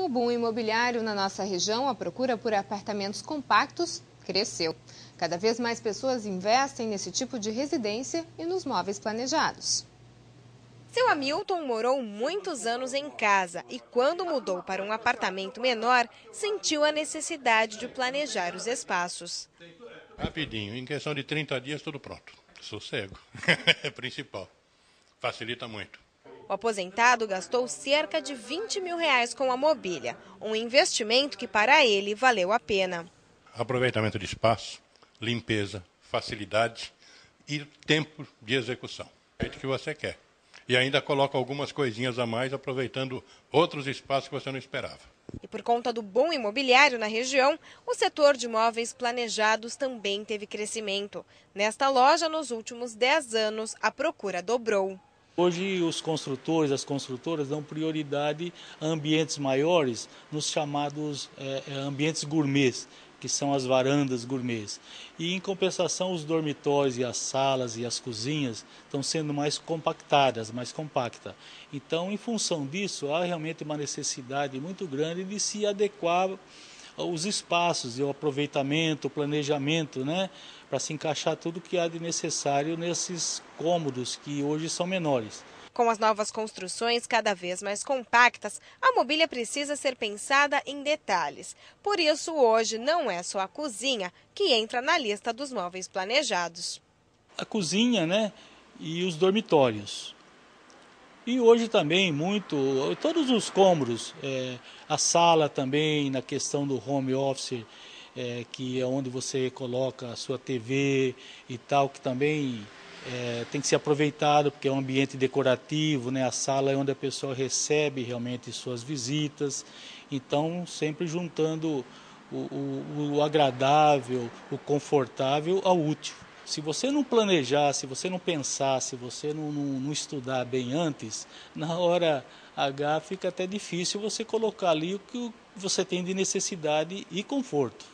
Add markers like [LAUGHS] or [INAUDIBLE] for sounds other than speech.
Com o boom imobiliário na nossa região, a procura por apartamentos compactos cresceu. Cada vez mais pessoas investem nesse tipo de residência e nos móveis planejados. Seu Hamilton morou muitos anos em casa e, quando mudou para um apartamento menor, sentiu a necessidade de planejar os espaços. Rapidinho, em questão de 30 dias, tudo pronto. Sossego, [LAUGHS] é principal. Facilita muito. O aposentado gastou cerca de 20 mil reais com a mobília, um investimento que para ele valeu a pena. Aproveitamento de espaço, limpeza, facilidade e tempo de execução. É o que você quer. E ainda coloca algumas coisinhas a mais, aproveitando outros espaços que você não esperava. E por conta do bom imobiliário na região, o setor de imóveis planejados também teve crescimento. Nesta loja, nos últimos 10 anos, a procura dobrou. Hoje os construtores, as construtoras dão prioridade a ambientes maiores, nos chamados é, ambientes gourmets, que são as varandas gourmets. E em compensação os dormitórios e as salas e as cozinhas estão sendo mais compactadas, mais compacta. Então, em função disso, há realmente uma necessidade muito grande de se adequar os espaços e o aproveitamento, o planejamento, né, para se encaixar tudo que há de necessário nesses cômodos que hoje são menores. Com as novas construções cada vez mais compactas, a mobília precisa ser pensada em detalhes. Por isso, hoje não é só a cozinha que entra na lista dos móveis planejados. A cozinha, né, e os dormitórios. E hoje também muito, todos os cômodos, é, a sala também, na questão do home office, é, que é onde você coloca a sua TV e tal, que também é, tem que ser aproveitado porque é um ambiente decorativo, né? a sala é onde a pessoa recebe realmente suas visitas, então sempre juntando o, o, o agradável, o confortável ao útil. Se você não planejar, se você não pensar, se você não, não, não, estudar bem antes, na hora H fica até difícil você colocar ali o que você tem de necessidade e conforto.